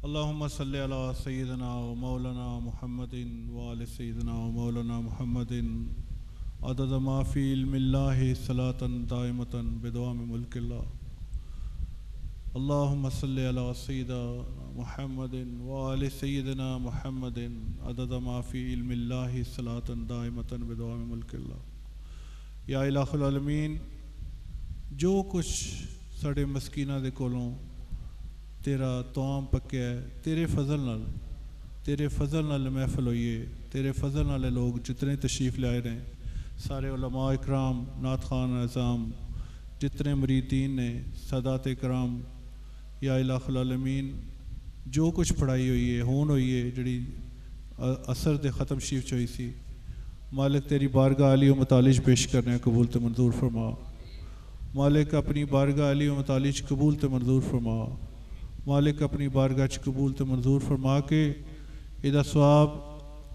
अल्लाम सल सैदना मौलाना महमद वाल सैदना मौलाना महमद अदद माफ़ील मिल्ला सलातन दायमतन बिदवाम मुल्किल्ला अल्लाम सल सैदा महमद वाल सैदना महमद अदद माफ़ील मिल्ला सलातन दायमतन बिदवाम मुल्किल्ला या इलामीन जो कुछ साढ़े मस्कीना के कोलों तेरा तोम पक्या तेरे फजल नाल, तेरे फजल नाल महफल होइए तेरे फजल नाल लोग जितने तशरीफ़ लाए रहे हैं। सारे उलमा इकराम नात खान अजाम जितने मरीदीन ने, सदात कराम या इलाखमीन जो कुछ पढ़ाई हुई है, हून हुई है जी असर के ख़त्म शीफ हुई सी, मालिक तेरी बारगाह अली मतालिज पेश करने कबूल तो मंजूर फरमा। मालिक अपनी बारगाह अली मतालिज कबूल तो मंजूर फरमा। मालिक अपनी बारगाह कबूल ते मंजूर फरमा के इदा सवाब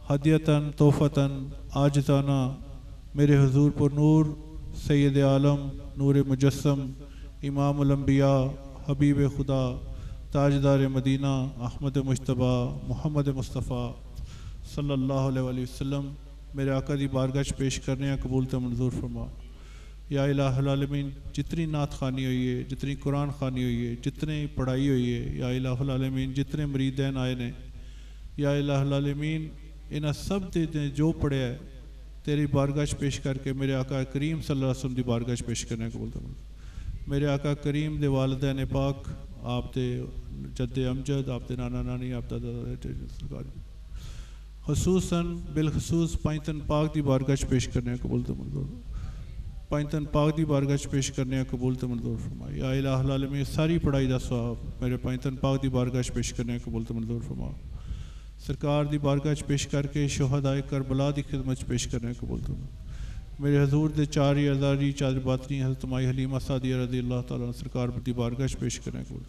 हदियतन, तोहफतन, आजताना मेरे हजूर पर नूर सैद आलम, नूर मुजस्म इमाम उलंबिया हबीब खुदा, ताजदार मदीना, अहमद मुशतबा, मोहम्मद मुस्तफ़ा सल्लल्लाहु अलैहि वसल्लम मेरे आका दी बारगाह पेश करने कबूल तो मंजूर फरमा। या इलामीन जितनी नात खानी हुई है, जितनी कुरान खानी हुई है, जितनी पढ़ाई हुई है, या इलाहुल आलमीन जितने मरीदैन आए ने, या इलामीन इन्हें सबने जो पढ़िया है, तेरी बारगाह पेश करके मेरे आका करीम दी बारगाह च पेश करने को बोलता मेरे आका करीम दे वालदैन पाक, आप दे जद्दे अमजद, आप दे नाना नानी, आप सरकार। खसूसन, बिलखसूस पैंतन पाक की बारगाह च पेश करने पैंतन पाक दी बारगाह पेश करने कबूल ते मंजूर फरमा या इलाहुल आलमीन सारी पढ़ाई दा सवाब मेरे पैंतन पाक दी बारगाह पेश करने कबूल ते मंजूर फरमा सरकार दी बारगाह पेश करके शहदाए करबला दी खिदमत च पेश करने कबूल ते मेरे हजूर दे चार अजारी, चार बातनी हज़रत माई हलीमा सादिया रदी अल्लाह सरकार दी बारगाह पेश करने कबूल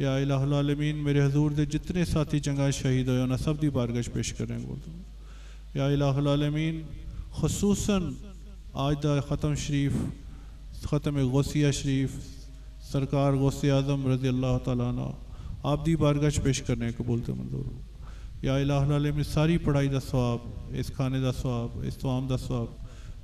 या आलमीन मेरे हजूर के जितने साथी चंगा शहीद उन्हें सब दी बारगाह पेश करने कबूल या आलमीन खसूसन आज ख़त्म शरीफ, ख़त्म गौसिया शरीफ, सरकार गौसे आज़म रज़ी अल्लाह ताला आप दी पेश करने कबूल ते मंजूर। या आलमीन सारी पढ़ाई का स्वाब, इस खाने का सवाब, इस तमाम का स्वाब,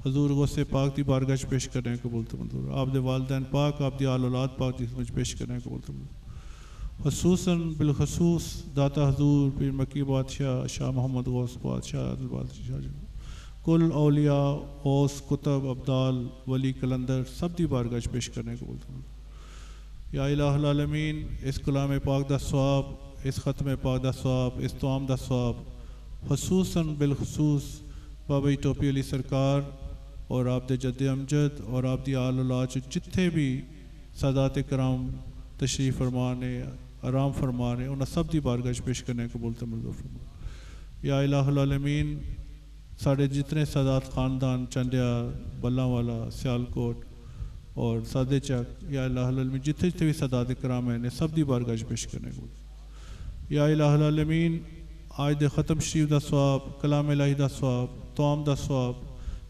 हजूर गौसे पाक की बारगाह च पेश करने कबूल ते मंजूर। आप वालदैन पाक, आप दी आल औलाद पाक खिदमत च पेश करने कबूल ते मंजूर। खसूसन बिलखसूस दाता हजूर, पीर मकी बादशाह, शाह मोहम्मद गौस बादशाह बादशाह। कुल औलिया, औस, कुतब, अब्दाल, वली, कलंदर सब दी बारगाह च पेश करने को बोलता हूँ। या इलाहुल आलमीन, इस कलाम पाक दा सवाब, इस ख़त्म पाक दा सवाब, इस तमाम दा सवाब, खसूसन बिलखसूस बाबा टोपी अली सरकार और आप जद अमजद और आप आल औलाद जिथे भी सादात कराम तशरीफ़ फरमा ने आराम फरमा ने उन्हें सब दी बारगाह च पेश करने को ते फरमा या इलाहुल आलमीन साढ़े जितने सादात ख़ानदान चंदिया बल्लावाला, सियालकोट और सादे चक या आलमीन जिथे जिथे भी सादात कराम हैं सब दी बारगाह च पेश करने को। या आज दे ख़त्म शरीफ दा सवाब, कलाम इलाही दा सवाब तमाम दा सवाब,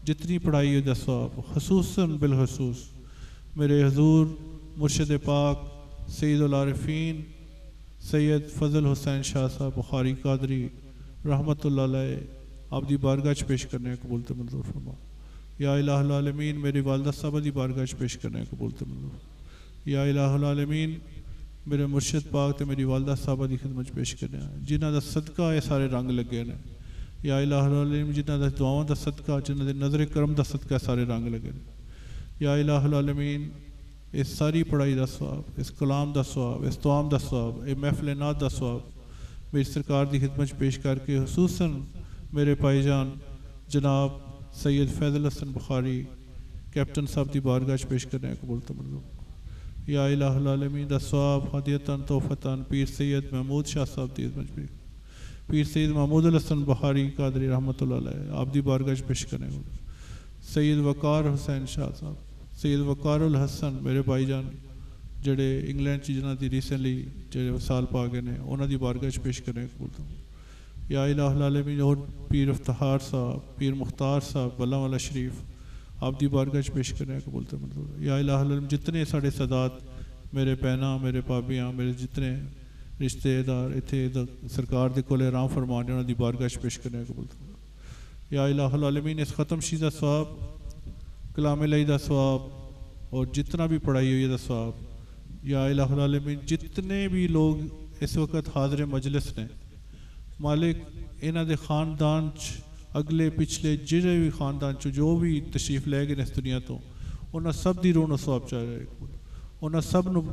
जितनी पढ़ाई दा सवाब, खसूसन बिलखसूस, मेरे हजूर, मुर्शद पाक, सईद आरफीन, सैयद फजल हुसैन शाह साहब बुखारी कादरी रहमत आप दी बारगाह पेश करने कबूल ते मंजूर फरमा या आलमीन, मेरी वालदा साहबा दी बारगाह पेश करने कबूल ते मंजूर। या इलाहुल आलमीन, मेरे मुर्शद पाक ते मेरी वालदा साहबा की खिदमत पेश करने जिन्हां का सदका ये सारे रंग लगे ने। या इलाहुल जिन्हों दा दुआवां दा सदका, जिन्हां नज़र करम दा सदका सारे रंग लगे ने। या इलाहुल इस सारी पढ़ाई का सवाब, इस कलाम का सवाब, इस तमाम का सवाब ये महफिल नात का सवाब मेरी सरकार की खिदमत पेश करके खसूसन मेरे भाईजान, जनाब सैयद फैजल हसन बुखारी, कैप्टन साहब की बारगाह पेश करने कबूल तमन्नो। या इलामी दसवाब हदियतन, तोहफतन, पीर सैयद महमूद शाह साहब की पीर सैद महमूद हसन बुखारी, कादरी रहमत आपदी बारगाह पेश करें सैद वकार हुसैन शाह साहब, सैयद वकार उल हसन, मेरे भाईजान जड़े इंग्लैंड जिन्हें की रिसेंटली जो साल पा गए हैं उन्होंने बारगाह पेश करें कबूल तमन्नो। या इलामीन और पीर अफ्तार साहब, पीर मुख्तार साहब बल्ला वाला शरीफ आप दी बारगज पेश करें कबूल हैं। मतलब या इलाम जितने साढ़े सदात, मेरे भैन मेरे भाबियाँ मेरे जितने रिश्तेदार इतने सरकार के कोल आराम फरमाने उन्होंने बारगज पेश करें कबूल तो या इलामीन इस ख़त्म शीजा स्वाब कलाम लई का स्वाब और जितना भी पढ़ाई हुई है स्वाब या इलामीन जितने भी लोग इस वक्त हाजिर मजलिस ने मालिक इन्हों के खानदान च अगले पिछले ਜਿਹੜੇ ਵੀ ਖਾਨਦਾਨ ਚ ਜੋ ਵੀ ਤਸ਼ਰੀਫ ਲੈ ਗਏ ਨੇ ਇਸ ਦੁਨੀਆ ਤੋਂ ਉਹਨਾਂ ਸਭ ਦੀ ਰੋਣ ਸਵਾਬ ਚਾਹੇ ਉਹਨਾਂ ਸਭ ਨੂੰ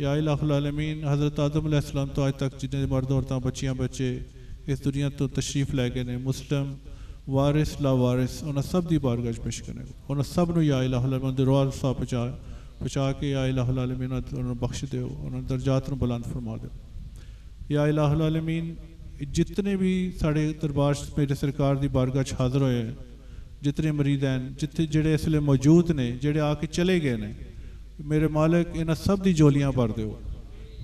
या इलाहुल आलमीन हज़रत आदम अलैहिस्सलाम तो आज तक जिन्हें मर्द औरतां बच्चियां बच्चे इस दुनिया तो तशरीफ लै गए ने मुस्लिम वारिस ला वारिस उन्हें सब की बारगाह पेश करने उन्हें सब ਨੂੰ या इलाहुल आलमीन ਦੇ ਰੋਹ ਸਾ ਪਹੁੰਚਾ ਪਹੁੰਚਾ ਕੇ या इलाहुल आलमीन ਉਹਨਾਂ ਨੂੰ ਬਖਸ਼ ਦਿਓ ਉਹਨਾਂ ਦੇ ਦਰਜਾਤ ਨੂੰ ਬੁਲੰਦ ਫਰਮਾ ਦਿਓ या इलाहुल आलमीन जितने भी साढ़े दरबार च मेरे सरकार की बारगाह च हाजिर होए जितने मरीद हैं जितने जेड़े इसलिए मौजूद ने जेड़े आके चले गए ने मेरे मालिक इन्हें सब दी जोलियां भर दो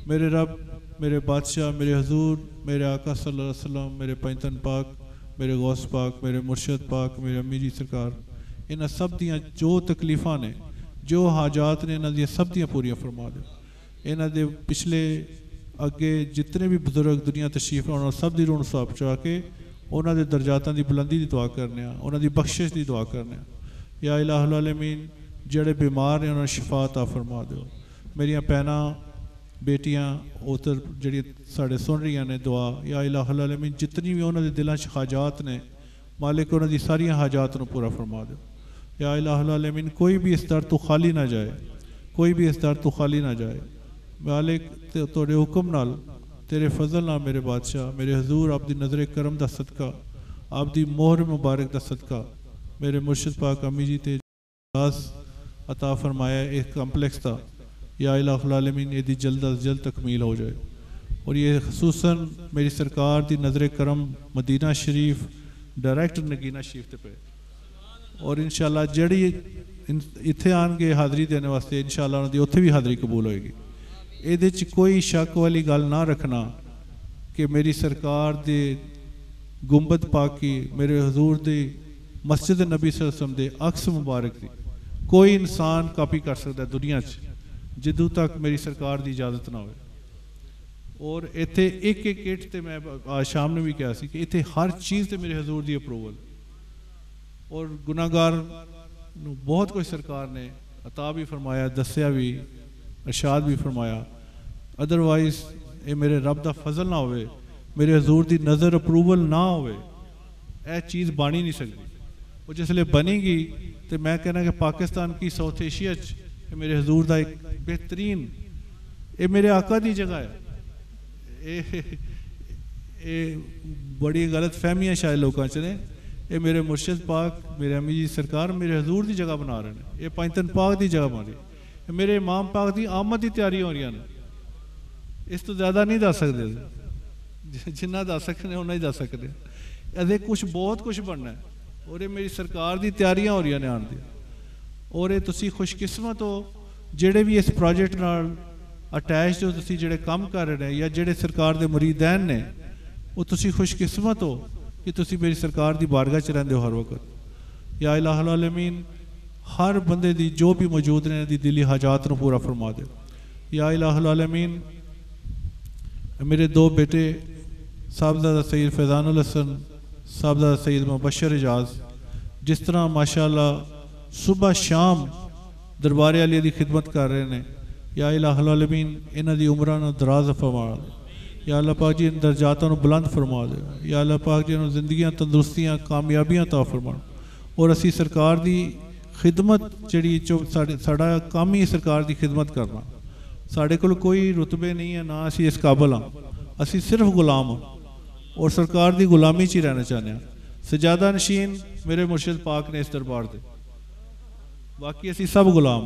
मेरे रब मेरे बादशाह मेरे हजूर मेरे आका सल्लल्लाहु अलैहि वसल्लम मेरे पैंतन पाक मेरे गौस पाक मेरे मुर्शद पाक मेरे अम्मी जी सरकार इन्हें सब दियाँ जो तकलीफ़ा ने जो हाजात ने इन्हों सब पूरी फरमा दो इन्हे पिछले अगे जितने भी बुज़ुर्ग दुनिया तशीफ है उन्होंने सब रोण साहब चा के उन्होंने दर्जातों की बुलंदी की दुआ करने उन्होंने बख्शिश की दुआ करने या इलामीन जड़े बीमार ने उन्होंने आ फरमा दो मेरिया भैन बेटियाँ उतर जी साढ़े सुन रही ने दुआ, या इलामीन जितनी भी उन्होंने दिलों से हाजात ने, मालिक उन्होंने सारिया हाजात को पूरा फरमा दो या अलामिन कोई भी इस दर तो खाली ना जाए, कोई भी इस दर तो खाली ना जाए। मालिक तेरे हुक्म नाल, तेरे फजल ना मेरे बादशाह, मेरे हजूर आप दी नज़र करम का सदका आप दी मोहर मुबारक का सदका। मेरे मुर्शद पाक अमी जी ते दास अता फरमाया एक कंपलैक्स था या अलामिन यदि जल्द अज जल्द तकमील हो जाए। और ये खसूस मेरी सरकार की नज़र करम Medina Sharif direct Nagina Sharif पे। और इनशाला जड़ी इन इतने आन गए हाजरी देने वास्ते इनशाला उन्होंने उत्थे भी हाजरी कबूल होएगी। ये कोई शक वाली गल ना रखना कि मेरी सरकार दे गुंबद पाकी, मेरे हजूर द मस्जिद नबी सरसम के अक्स मुबारक की कोई इंसान कापी कर सकता दुनिया जिदू तक मेरी सरकार की इजाज़त ना हो और इतने एक एक किट तो मैं शाम ने भी कहा कि इतने हर चीज़ से मेरे हजूर की अपरूवल। और गुनागार बहुत कुछ सरकार ने अता भी फरमाया दस्या भी, अरशाद भी फरमाया। अदरवाइज़ ये मेरे रब का फजल ना हो मेरे हजूर की नज़र अप्रूवल ना हो चीज़ बनी नहीं सकती और जिसले बनेगी तो मैं कहना कि पाकिस्तान की साउथ एशिया मेरे हजूर का एक बेहतरीन ये मेरे आका की जगह है। ये बड़ी गलत फहमियाँ शायद लोगों ने। ਫਹਿਮੀਆਂ ਸ਼ਾਇਦ ਲੋਕਾਂ ਚ ਨੇ ਇਹ ਮੇਰੇ ਮੁਰਸ਼ਿਦ ਪਾਕ ਮੇਰੇ ਅਮੀ ਜੀ ਸਰਕਾਰ ਮੇਰੇ ਹਜ਼ੂਰ ਦੀ ਜਗ੍ਹਾ ਬਣਾ ਰਹੇ ਨੇ ਇਹ ਪੰਜਤਨ ਪਾਕ ਦੀ ਜਗ੍ਹਾ ਬਣ ਰਹੀ ਮੇਰੇ ਇਮਾਮ ਪਾਕ ਦੀ ਆਮਦ ਦੀ ਤਿਆਰੀ ਹੋ ਰਹੀਆਂ ਨੇ ਇਸ ਤੋਂ ਜ਼ਿਆਦਾ ਨਹੀਂ ਦੱਸ ਸਕਦੇ ਜਿੰਨਾ ਦੱਸ ਸਕਦੇ ਉਹਨਾਂ ਹੀ ਦੱਸ ਸਕਦੇ ਇਹਦੇ ਕੁਝ ਬਹੁਤ ਕੁਝ ਬਣਨਾ ਹੈ ਔਰ ਇਹ ਮੇਰੀ ਸਰਕਾਰ ਦੀ ਤਿਆਰੀਆਂ ਹੋ ਰਹੀਆਂ ਨੇ ਆਉਣ ਦੀਆਂ ਔਰ ਇਹ ਤੁਸੀਂ ਖੁਸ਼ਕਿਸਮਤ ਹੋ ਜਿਹੜੇ ਵੀ ਇਸ ਪ੍ਰੋਜੈਕਟ ਨਾਲ ਅਟੈਚਡ ਹੋ ਤੁਸੀਂ ਜਿਹੜੇ ਕੰਮ ਕਰ ਰਹੇ ਨੇ ਜਾਂ ਜਿਹੜੇ ਸਰਕਾਰ ਦੇ ਮੁਰੀਦੈਨ ਨੇ ਉਹ ਤੁਸੀਂ ਖੁਸ਼ਕਿਸਮਤ ਹੋ कि तुसी मेरी सरकार की बारगाह च रहंदे हो हर वक्त। या इलाहा अलमीन हर बंदे दी जो भी मौजूद ने दी दिली हाजात नु पूरा फरमा दे। या इलामीन मेरे दो बेटे साहबजादा फैजान फैजानुल हसन साहबजादा सईद मुबशर एजाज, जिस तरह माशाला सुबह शाम दरबारे अली दी खिदमत कर रहे हैं, या इलामीन अलमीन इन दी उम्रां दराज फरमा। या अल्लाह पाक जी इन दर्जातों बुलंद फरमा दे। या अल्लाह पाक जी ज़िंदगी तंदुरुस्तियाँ कामयाबियाँ ता फरमा और असी सरकार की खिदमत जी चो सा काम ही सरकार की खिदमत करना। साढ़े कोई रुतबे नहीं है, ना असी इस काबल हाँ असी सिर्फ़ गुलाम हाँ और सरकार की गुलामी च ही रहना चाहते हैं सजादा नशीन मेरे मुर्शद पाक ने इस दरबार से बाकी असी सब गुलाम।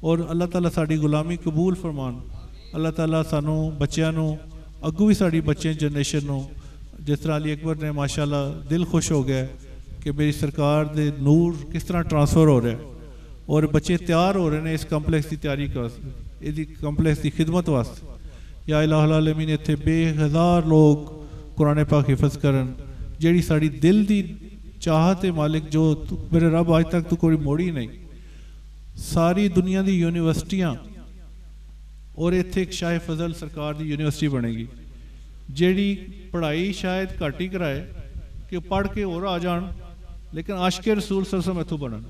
और अल्लाह ताला साड़ी गुलामी कबूल फरमान। अल्लाह ताला सानू बच्चों ਅੱਗੂ ਵੀ ਸਾਡੀ ਬੱਚੇ ਜਨਰੇਸ਼ਨ ਨੂੰ ਜਿਸ ਤਰ੍ਹਾਂ ਅਲੀ ਅਕਬਰ ਨੇ ਮਾਸ਼ਾਅੱਲਾ ਦਿਲ ਖੁਸ਼ ਹੋ ਗਿਆ ਕਿ ਮੇਰੀ ਸਰਕਾਰ ਦੇ ਨੂਰ ਕਿਸ ਤਰ੍ਹਾਂ ਟਰਾਂਸਫਰ ਹੋ ਰਿਹਾ ਔਰ ਬੱਚੇ ਤਿਆਰ ਹੋ ਰਹੇ ਨੇ ਇਸ ਕੰਪਲੈਕਸ ਦੀ ਤਿਆਰੀ ਕਰ ਇਹਦੀ ਕੰਪਲੈਕਸ ਦੀ ਖਿਦਮਤ ਵਾਸਤੇ ਯਾ ਇਲਾਹੁਲ ਆਲਮੀਨ ਇੱਥੇ ਬੇਹਜ਼ਾਰ ਲੋਕ ਕੁਰਾਨ ਪਾਕ ਹਿਫਜ਼ ਕਰਨ ਜਿਹੜੀ ਸਾਡੀ ਦਿਲ ਦੀ ਚਾਹਤ ਹੈ ਮਾਲਿਕ ਜੋ ਮੇਰੇ ਰੱਬ ਅੱਜ ਤੱਕ ਤੂੰ ਕੋਈ ਮੋੜੀ ਨਹੀਂ ਸਾਰੀ ਦੁਨੀਆ ਦੀ ਯੂਨੀਵਰਸਿਟੀਆਂ ਔਰ ਇੱਥੇ ਇੱਕ ਸ਼ਾਹ ਫਜ਼ਲ ਸਰਕਾਰ ਦੀ ਯੂਨੀਵਰਸਿਟੀ ਬਣੇਗੀ ਜਿਹੜੀ ਪੜ੍ਹਾਈ ਸ਼ਾਇਦ ਘੱਟ ਹੀ ਕਰਾਏ ਕਿ ਪੜ੍ਹ ਕੇ ਹੋਰ ਆ ਜਾਣ ਲੇਕਿਨ ਆਸ਼ਕੇ ਰਸੂਲ ਸਰਸਮ ਇੱਥੋਂ ਬਣਨ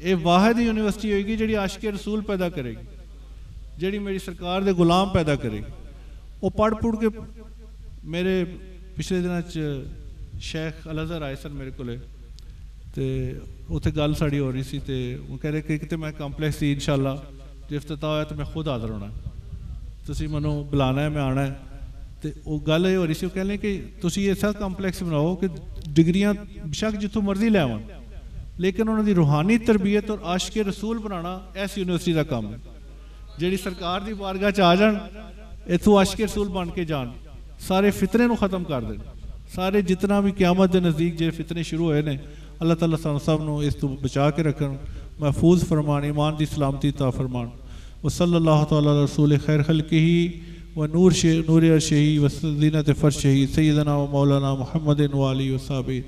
ਇਹ ਵਾਹਿਦ ਯੂਨੀਵਰਸਿਟੀ ਹੋਏਗੀ ਜਿਹੜੀ ਆਸ਼ਕੇ ਰਸੂਲ ਪੈਦਾ ਕਰੇਗੀ ਜਿਹੜੀ ਮੇਰੀ ਸਰਕਾਰ ਦੇ ਗੁਲਾਮ ਪੈਦਾ ਕਰੇਗੀ ਉਹ ਪੜ੍ਹ ਪੁੜ ਕੇ ਮੇਰੇ ਪਿਛਲੇ ਦਿਨਾਂ ਚ ਸ਼ੇਖ ਅਲਜ਼ਰ ਆਏ ਸਨ ਮੇਰੇ ਕੋਲੇ ਤੇ ਉੱਥੇ ਗੱਲ ਸਾਡੀ ਹੋ ਰਹੀ ਸੀ ਤੇ ਉਹ ਕਹਿ ਰਹੇ ਕਿ ਕਿਤੇ ਮੈਂ ਕੰਪਲੈਕਸ ਦੀ ਇਨਸ਼ਾਅੱਲਾ ਜੇ ਇਫਤਤਾਹ ਹੋਇਆ ਤਾਂ ਮੈਂ ਖੁਦ ਹਾਜ਼ਰ ਹੋਣਾ ਤੁਸੀਂ ਮੈਨੂੰ ਬੁਲਾਣਾ ਹੈ ਮੈਂ ਆਣਾ ਹੈ ਤੇ ਉਹ ਗੱਲ ਇਹ ਹੋ ਰਹੀ ਸੀ ਉਹ ਕਹਿੰਦੇ ਕਿ ਤੁਸੀਂ ਐਸਾ ਕੰਪਲੈਕਸ ਬਣਾਓ ਕਿ ਡਿਗਰੀਆਂ ਬਿਸ਼ੱਕ ਜਿੱਥੋਂ ਮਰਜ਼ੀ ਲੈ ਆਵਣ ਲੇਕਿਨ ਉਹਨਾਂ ਦੀ ਰੂਹਾਨੀ ਤਰਬੀਅਤ ਔਰ ਆਸ਼ਕੇ ਰਸੂਲ ਬਣਾਉਣਾ ਇਸ ਯੂਨੀਵਰਸਿਟੀ ਦਾ ਕੰਮ ਹੈ ਜਿਹੜੀ ਸਰਕਾਰ ਦੀ ਬਾਰਗਾਹ ਚ ਆ ਜਾਣ ਇਥੋਂ ਆਸ਼ਕੇ ਰਸੂਲ ਬਣ ਕੇ ਜਾਣ ਸਾਰੇ ਫਿਤਰੇ ਨੂੰ ਖਤਮ ਕਰ ਦੇਣ ਸਾਰੇ ਜਿਤਨਾ ਵੀ ਕਿਆਮਤ ਦੇ ਨਜ਼ਦੀਕ ਜਿਹੜੇ ਫਿਤਨੇ ਸ਼ੁਰੂ ਹੋਏ ਨੇ ਅੱਲਾਹ ਤਾਲਾ ਸਾਨੂੰ ਸਭ ਨੂੰ ਇਸ ਤੋਂ ਬਚਾ ਕੇ ਰੱਖਣ महफूज फरमान, ईमान की सलामती ता फरमान। व सल्लल्लाहु खैर खैर खल्कि व नूर शे, नूर शही व जीनत फ़र्श शही सैदना मौलाना मोहम्मद वाली वसाबी